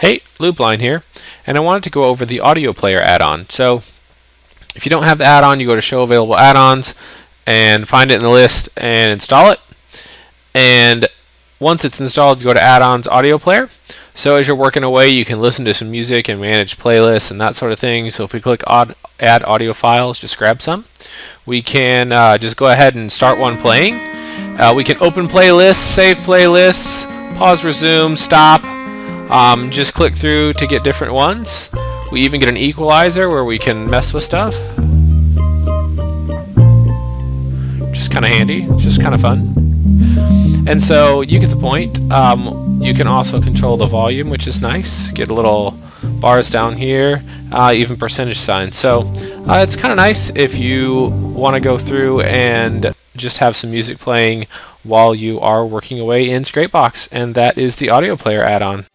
Hey, Loopline here, and I wanted to go over the audio player add-on. So if you don't have the add-on, you go to show available add-ons and find it in the list and install it. And once it's installed, you go to add-ons audio player. So as you're working away, you can listen to some music and manage playlists and that sort of thing. So if we click add audio files, just grab some. We can uh, just go ahead and start one playing. Uh, we can open playlists, save playlists, pause, resume, stop, um, just click through to get different ones. We even get an equalizer where we can mess with stuff. Just kind of handy, just kind of fun. And so you get the point. Um, you can also control the volume, which is nice. Get little bars down here, uh, even percentage signs. So uh, it's kind of nice if you want to go through and just have some music playing while you are working away in Scrapebox. And that is the audio player add-on.